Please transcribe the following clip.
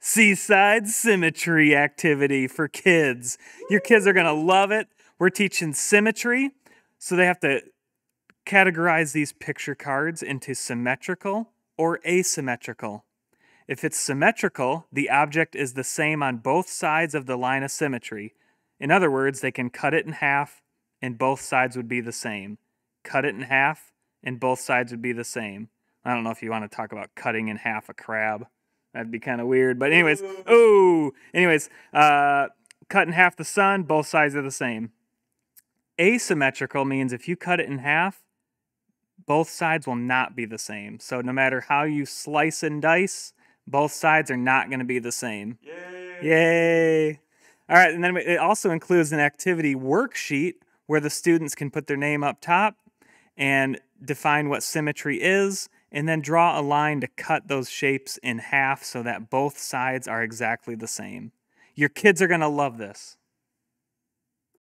Seaside symmetry activity for kids. Your kids are going to love it. We're teaching symmetry, so they have to categorize these picture cards into symmetrical or asymmetrical. If it's symmetrical, the object is the same on both sides of the line of symmetry. In other words, they can cut it in half and both sides would be the same. Cut it in half and both sides would be the same. I don't know if you want to talk about cutting in half a crab. That'd be kind of weird. But anyways, oh, anyways, uh, cut in half the sun, both sides are the same. Asymmetrical means if you cut it in half, both sides will not be the same. So no matter how you slice and dice, both sides are not going to be the same. Yay! Yay! All right, and then it also includes an activity worksheet where the students can put their name up top and define what symmetry is, and then draw a line to cut those shapes in half so that both sides are exactly the same. Your kids are going to love this.